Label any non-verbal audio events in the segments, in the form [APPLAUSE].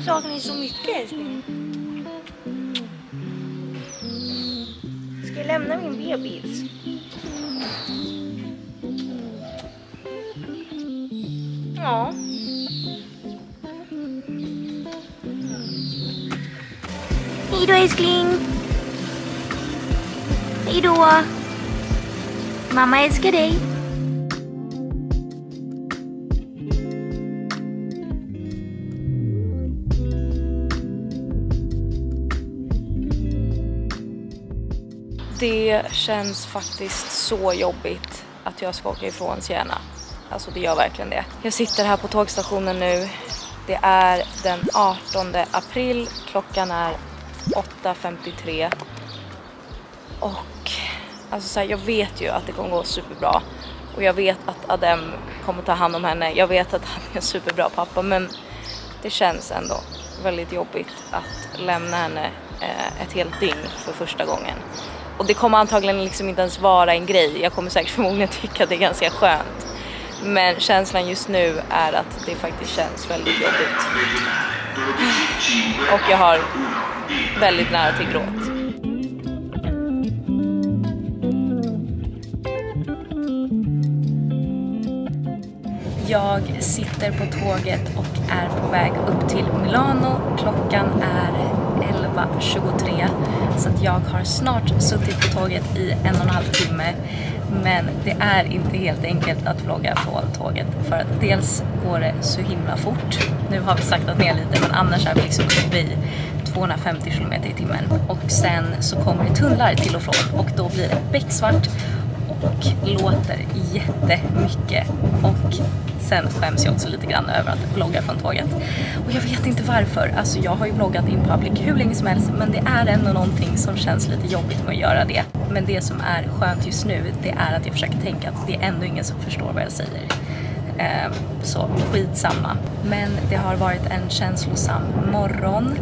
Jag saknar dig så mycket älskling. Ska jag lämna min bebis? Ja. Hej då älskling. Hej då. Mamma älskar dig. Det känns faktiskt så jobbigt att jag ska åka ifrån Siena. Alltså det gör verkligen det. Jag sitter här på tågstationen nu. Det är den 18 april. Klockan är 8.53. Och alltså så här, jag vet ju att det kommer gå superbra. Och jag vet att Adem kommer ta hand om henne. Jag vet att han är en superbra pappa men det känns ändå väldigt jobbigt att lämna henne eh, ett helt dygn för första gången. Och det kommer antagligen liksom inte ens vara en grej. Jag kommer säkert förmodligen tycka att det är ganska skönt. Men känslan just nu är att det faktiskt känns väldigt jobbigt. Och jag har väldigt nära till gråt. Jag sitter på tåget och är på väg upp till Milano. Klockan är 11.23 så att jag har snart suttit på tåget i en och en halv timme. Men det är inte helt enkelt att vlogga på tåget för att dels går det så himla fort. Nu har vi saktat ner lite men annars är vi liksom uppe i 250 km i timmen. Och sen så kommer det tunnlar till och från och då blir det becksvart och låter jättemycket. Och sen skäms jag också lite grann över att vlogga från tåget. Och jag vet inte varför. Alltså jag har ju vloggat in public hur länge som helst men det är ändå någonting som känns lite jobbigt med att göra det. Men det som är skönt just nu det är att jag försöker tänka att det är ändå ingen som förstår vad jag säger. Ehm, så skitsamma. Men det har varit en känslosam morgon.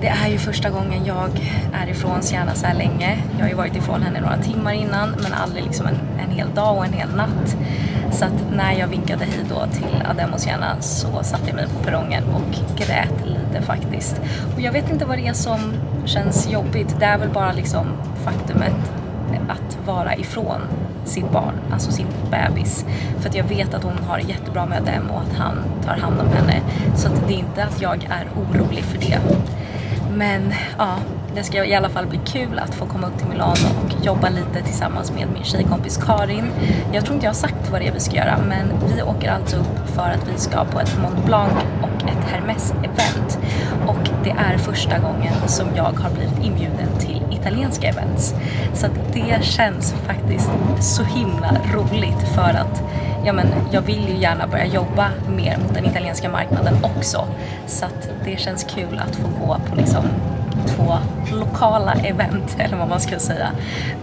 Det är ju första gången jag är ifrån Sienna så här länge. Jag har ju varit ifrån henne några timmar innan men aldrig liksom en, en hel dag och en hel natt. Så att när jag vinkade hej då till Adem och Sienna så satte jag mig på perrongen och grät lite faktiskt. Och jag vet inte vad det är som känns jobbigt. Det är väl bara liksom faktumet att vara ifrån sitt barn, alltså sin bebis. För att jag vet att hon har jättebra med dem och att han tar hand om henne. Så att det är inte att jag är orolig för det. Men ja, det ska i alla fall bli kul att få komma upp till Milano och jobba lite tillsammans med min tjejkompis Karin. Jag tror inte jag har sagt vad det är vi ska göra men vi åker alltså upp för att vi ska på ett Mont Blanc och ett Hermes-event. Och det är första gången som jag har blivit inbjuden till italienska events. Så att det känns faktiskt så himla roligt för att ja, men jag vill ju gärna börja jobba mer mot den italienska marknaden också. Så att det känns kul att få gå på liksom två lokala event [LAUGHS] eller vad man ska säga.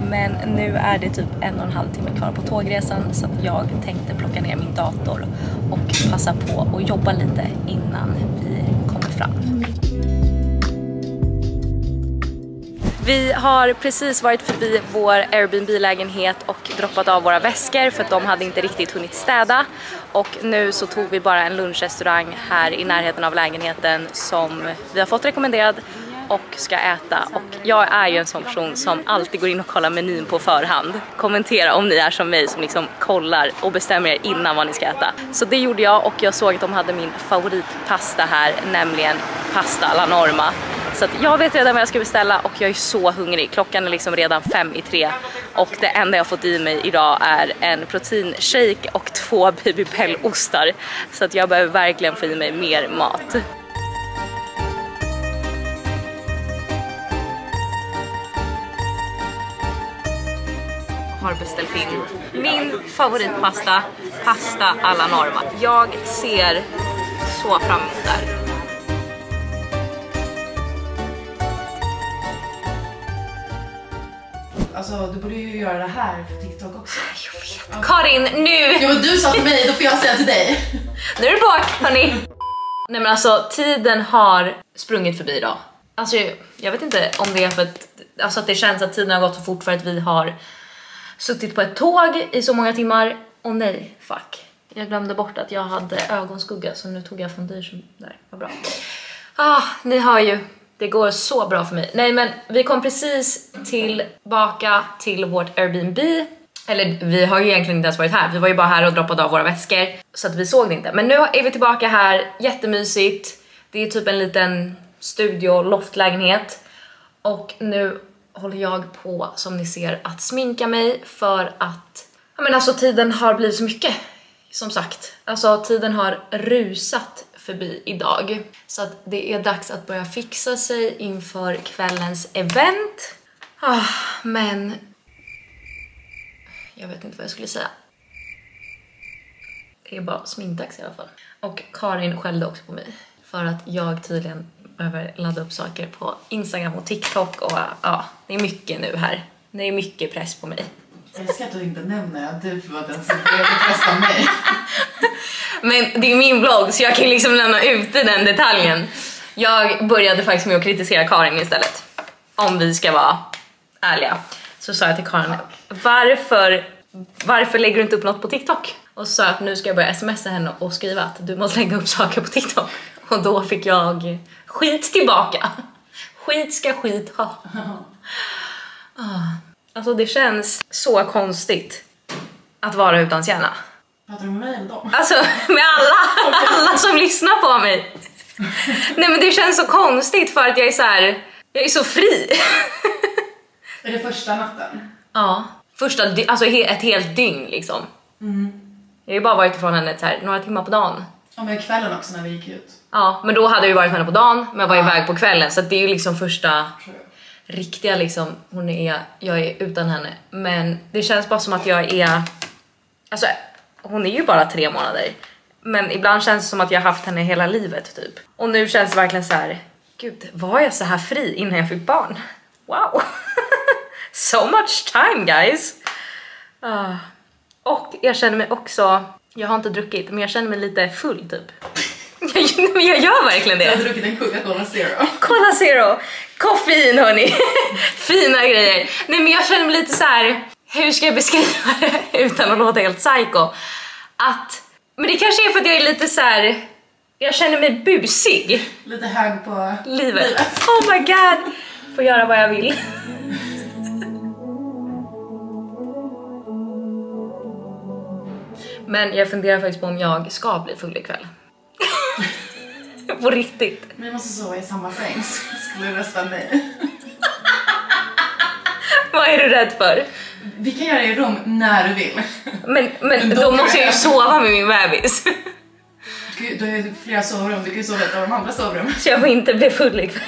Men nu är det typ en och en halv timme kvar på tågresan så att jag tänkte plocka ner min dator och passa på att jobba lite innan vi kommer fram. Vi har precis varit förbi vår Airbnb-lägenhet och droppat av våra väskor för att de hade inte riktigt hunnit städa. Och nu så tog vi bara en lunchrestaurang här i närheten av lägenheten som vi har fått rekommenderad och ska äta och jag är ju en sån person som alltid går in och kollar menyn på förhand. Kommentera om ni är som mig som liksom kollar och bestämmer er innan vad ni ska äta. Så det gjorde jag och jag såg att de hade min favoritpasta här, nämligen pasta alla norma. Så att jag vet redan vad jag ska beställa och jag är så hungrig. Klockan är liksom redan fem i tre och det enda jag fått i mig idag är en proteinshake och två Baby ostar Så att jag behöver verkligen få i mig mer mat. Har beställt in min favoritpasta, pasta alla norma. Jag ser så fram emot det här. Alltså du borde ju göra det här för TikTok också. Jag vet. Karin, nu! Jo du sa till mig, då får jag säga till dig. Nu är det bak hörni. Nej men alltså tiden har sprungit förbi idag. Alltså jag vet inte om det är för att, alltså att det känns att tiden har gått så fort för att vi har suttit på ett tåg i så många timmar. Och nej, fuck. Jag glömde bort att jag hade ögonskugga så nu tog jag foundation där, vad bra. Ah, ni hör ju. Det går så bra för mig. Nej men vi kom precis tillbaka till vårt Airbnb. Eller vi har ju egentligen inte ens varit här. Vi var ju bara här och droppade av våra väskor. Så att vi såg det inte. Men nu är vi tillbaka här. Jättemysigt. Det är typ en liten studio loftlägenhet. Och nu håller jag på som ni ser att sminka mig för att ja men alltså tiden har blivit så mycket som sagt. Alltså tiden har rusat förbi idag. Så att det är dags att börja fixa sig inför kvällens event. Ah, men jag vet inte vad jag skulle säga. Det är bara sminkdags i alla fall. Och Karin skällde också på mig för att jag tydligen behöver ladda upp saker på Instagram och TikTok och ja, det är mycket nu här. Det är mycket press på mig. Jag älskar att du inte nämner att du var den som började pressa mig. [LAUGHS] Men det är min vlogg så jag kan liksom lämna ute den detaljen. Jag började faktiskt med att kritisera Karin istället. Om vi ska vara ärliga. Så sa jag till Karin, varför, varför lägger du inte upp något på TikTok? Och så sa att nu ska jag börja smsa henne och skriva att du måste lägga upp saker på TikTok. Och då fick jag skit tillbaka. Skit ska skit ha. Ah. Alltså det känns så konstigt att vara utan hjärna. Pratar du med mig eller dem? Alltså med alla, alla som lyssnar på mig. Nej men det känns så konstigt för att jag är så här, jag är så fri. Är det första natten? Ja. Första, alltså ett helt dygn liksom. Jag har ju bara varit ifrån henne så här, några timmar på dagen. Ja men kvällen också när vi gick ut. Ja, men då hade jag ju varit med henne på dagen men var Ja. iväg på kvällen så det är ju liksom första riktiga liksom, hon är, jag är utan henne. Men det känns bara som att jag är, alltså hon är ju bara tre månader. Men ibland känns det som att jag har haft henne hela livet typ. Och nu känns det verkligen så här, gud var jag så här fri innan jag fick barn? Wow! [LAUGHS] so much time guys! Ah. Och jag känner mig också, jag har inte druckit men jag känner mig lite full typ. Jag, jag gör verkligen det. Jag hade druckit en Coca-Cola Zero. Cola Zero, koffein hörni. [LAUGHS] Fina grejer. Nej men jag känner mig lite så här. hur ska jag beskriva det [LAUGHS] utan att låta helt psycho? Att, men det kanske är för att jag är lite så här. jag känner mig busig. Lite hög på Livet. Oh my god. Får göra vad jag vill. Men jag funderar faktiskt på om jag ska bli full ikväll. [LAUGHS] på riktigt. Men vi måste sova i samma säng så skulle du rösta nej. [LAUGHS] Vad är du rädd för? Vi kan göra det i rum när du vill. Men, men då då måste jag ju jag- sova med min bebis. [LAUGHS] Gud, Du har ju flera sovrum, du kan ju sova i ett av de andra sovrummen. Så jag får inte bli full ikväll.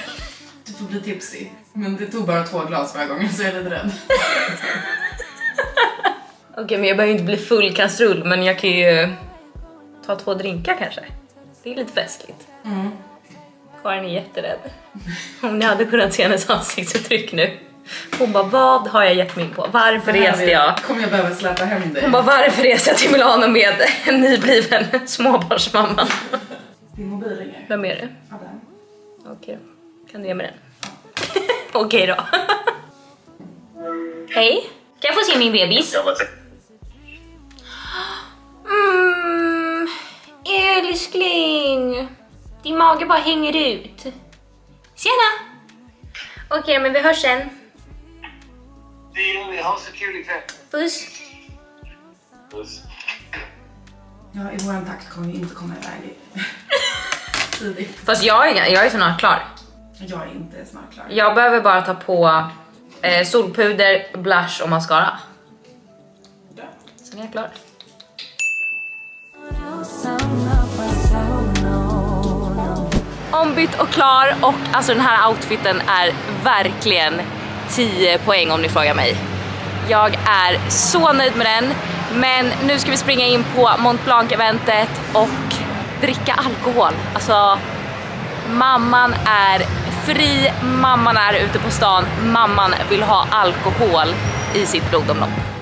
Du får bli tipsy. Men det tog bara två glas förra gången så jag är lite rädd. Okej men jag behöver inte bli full kastrull men jag kan ju ta två drinkar kanske. Det är lite festligt. Mm. Karin är jätterädd. Om ni hade kunnat se hennes ansiktsuttryck nu. Hon bara vad har jag gett mig in på? Varför reste jag? Kommer jag behöva släpa hem dig? Hon bara varför reser jag till Milano med en nybliven småbarnsmamma? Din mobil ringer. Vem är det? Ja, den. Okej då. Kan du ge mig den? [LAUGHS] Okej då. [LAUGHS] Hej. Kan jag få se min bebis? Älskling. Din mage bara hänger ut. Tjena. Okej, men vi hörs sen. Det gör vi. Ha så kul ikväll. Puss. Puss. Ja, i våran takt kommer vi inte komma iväg tidigt. Fast jag är, jag är snart klar. Jag är inte snart klar. Jag behöver bara ta på eh, solpuder, blush och mascara. Sen är jag klar. Ombytt och klar och alltså den här outfiten är verkligen 10 poäng om ni frågar mig. Jag är så nöjd med den men nu ska vi springa in på Mont Blanc-eventet och dricka alkohol. Alltså mamman är fri, mamman är ute på stan, mamman vill ha alkohol i sitt blodomlopp.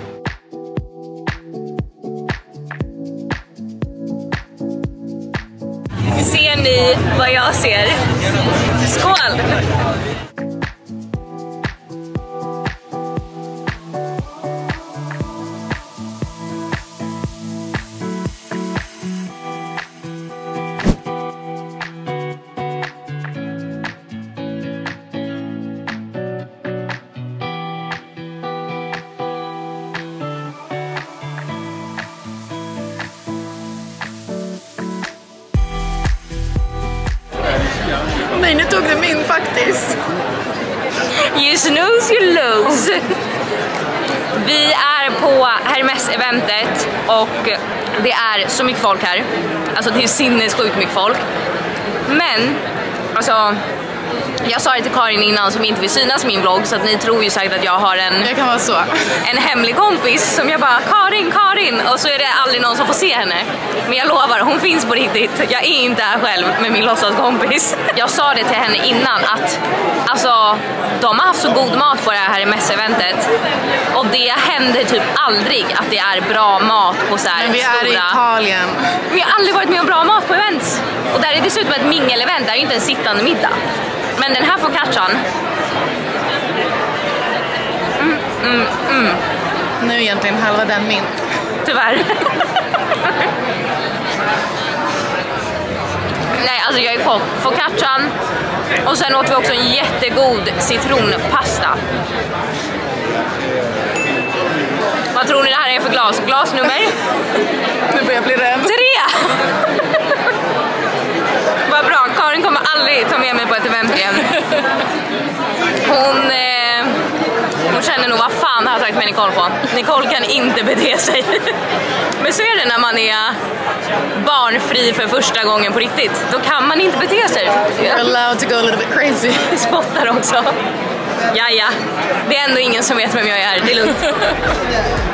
Ni vad jag ser? Skål! Du min faktiskt. You snooze you lose. Vi är på Hermes-eventet och det är så mycket folk här. Alltså det är sinnessjukt mycket folk. Men, alltså jag sa det till Karin innan som inte vill synas i min vlogg så att ni tror ju säkert att jag har en, Jag en hemlig kompis som jag bara Karin, Karin och så är det aldrig någon som får se henne. Men jag lovar, hon finns på riktigt. Jag är inte här själv med min låtsaskompis. Jag sa det till henne innan att alltså de har haft så god mat på det här mässeventet och det händer typ aldrig att det är bra mat på så här Men vi stora... är i Italien. Men jag har aldrig varit med om bra mat på events. Och där är dessutom ett mingelevent, det är ju inte en sittande middag. Men den här focaccian, Nu är egentligen halva den min. tyvärr. Nej, alltså jag är chock. Focaccian och sen åt vi också en jättegod citronpasta. Vad tror ni det här är för glas? Glasnummer? Nu börjar jag bli rädd. Tre! Vad bra, Karin kommer aldrig ta med mig på ett event igen. Känner nog vad fan har jag sagt med Nicole på. Nicole kan inte bete sig. Men så är det när man är barnfri för första gången på riktigt. Då kan man inte bete sig. You're allowed to go a little bit crazy. [LAUGHS] Spottar också. Ja, ja. Det är ändå ingen som vet vem jag är, det är lugnt. [LAUGHS]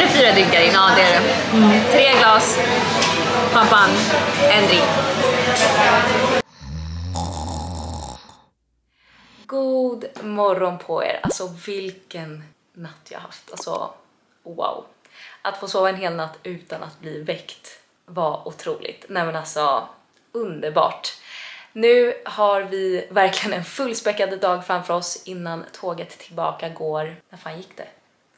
det fyra drinkar in? Ja, det är det. Mm. Tre glas champagne, en drink. God morgon på er. Alltså vilken natt jag haft. Alltså wow. Att få sova en hel natt utan att bli väckt var otroligt. Nej men alltså underbart. Nu har vi verkligen en fullspäckad dag framför oss innan tåget tillbaka går. När fan gick det?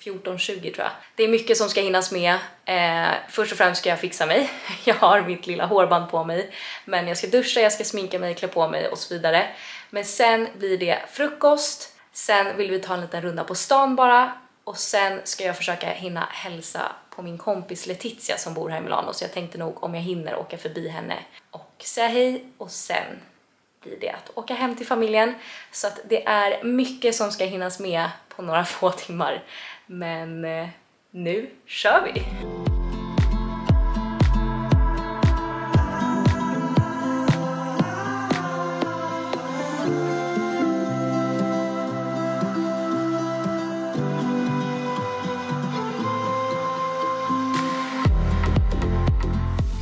14.20 tror jag. Det är mycket som ska hinnas med. Eh, först och främst ska jag fixa mig. [LAUGHS] Jag har mitt lilla hårband på mig. Men jag ska duscha, jag ska sminka mig, klä på mig och så vidare. Men sen blir det frukost. Sen vill vi ta en liten runda på stan bara. Och sen ska jag försöka hinna hälsa på min kompis Letizia som bor här i Milano. Så jag tänkte nog om jag hinner åka förbi henne och säga hej. Och sen blir det att åka hem till familjen. Så att det är mycket som ska hinnas med på några [LAUGHS] få timmar. Men eh, nu kör vi!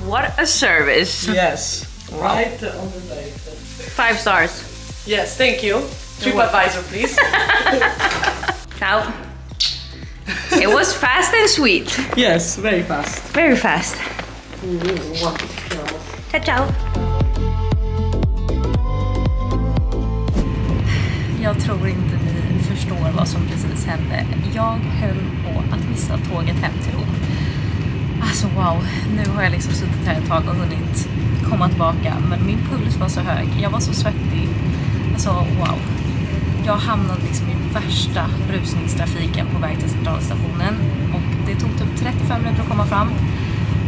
What a service! Yes. Right on the day. Five stars. Yes, thank you. TripAdvisor, please. [LAUGHS] [LAUGHS] Ciao. It was fast and sweet. yes, very fast. Very fast. Ciao, ciao. Jag tror inte ni förstår vad som precis hände. Jag höll på att missa tåget hem till Rom. Alltså wow, nu har jag liksom suttit här ett tag och hunnit komma tillbaka men min puls var så hög, jag var så svettig. Alltså wow. Jag hamnade liksom i värsta rusningstrafiken på väg till centralstationen och det tog typ 35 minuter att komma fram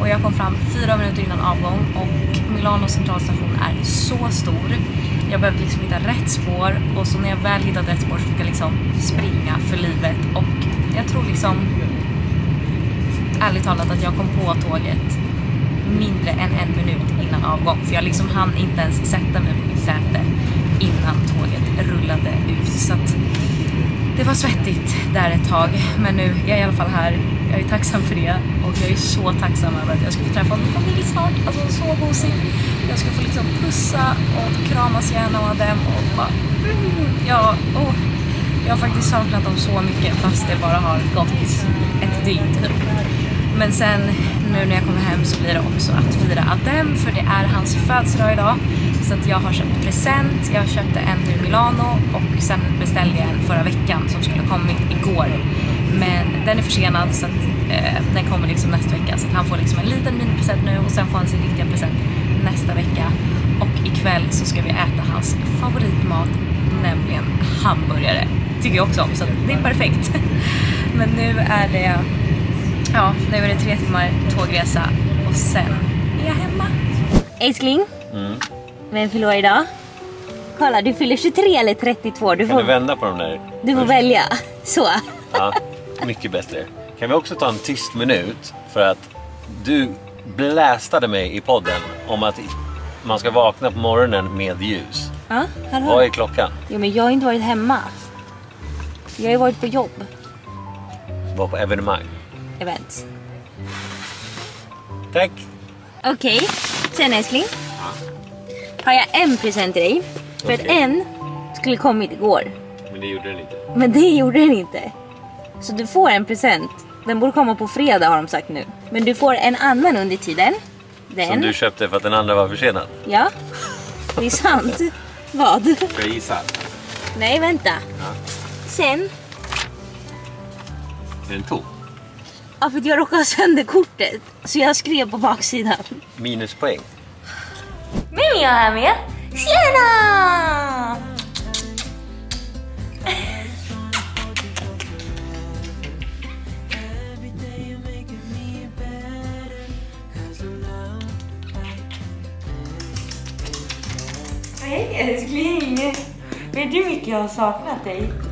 och jag kom fram fyra minuter innan avgång och Milano centralstation är så stor. Jag behövde liksom hitta rätt spår och så när jag väl hittade rätt spår så fick jag liksom springa för livet och jag tror liksom ärligt talat att jag kom på tåget mindre än en minut innan avgång. För jag liksom hann inte ens sätta mig på mitt säte innan tåget rullade ut. Så att det var svettigt där ett tag. Men nu är jag i alla fall här. Jag är tacksam för det. Och jag är så tacksam över att jag ska få träffa min familj snart. Alltså så gosigt. Jag ska få liksom pussa och kramas gärna av dem och bara... Mm, ja, oh. Jag har faktiskt saknat dem så mycket fast det bara har gått ett dygn typ. Men sen nu när jag kommer hem så blir det också att fira Adem för det är hans födelsedag idag. Så att jag har köpt present, jag köpte en nu i Milano och sen beställde jag en förra veckan som skulle kommit igår. Men den är försenad så att eh, den kommer liksom nästa vecka. Så att han får liksom en liten minipresent nu och sen får han sin riktiga present nästa vecka. Och ikväll så ska vi äta hans favoritmat, nämligen hamburgare. Tycker jag också om, så det är perfekt. [LAUGHS] Men nu är det, ja, nu är det tre timmar tågresa och sen är jag hemma. Älskling. Vem fyller år idag? Kolla, du fyller 23 eller 32. Du Kan du får, vända på de där? du får välja. Så. Ja, mycket bättre. Kan vi också ta en tyst minut för att du blästade mig i podden om att man ska vakna på morgonen med ljus. Ja, hallå. Vad är klockan? Jo, men jag har inte varit hemma. Jag har ju varit på jobb. Var på evenemang. Event. Tack! Okej, sen älskling. Har jag en present till dig. För att Okej. en skulle kommit igår. Men det gjorde den inte. Men det gjorde den inte. Så du får en present. Den borde komma på fredag har de sagt nu. Men du får en annan under tiden. Den. Som du köpte för att den andra var försenad. Ja. Det är sant. Vad? Ska jag gissa? Nej, vänta. Sen, Är den tom? ja, för att jag råkade ha sönder kortet. Så jag skrev på baksidan. Minuspoäng. Jag är här med. Tjena! Hej älskling! Vet du hur mycket jag har saknat dig?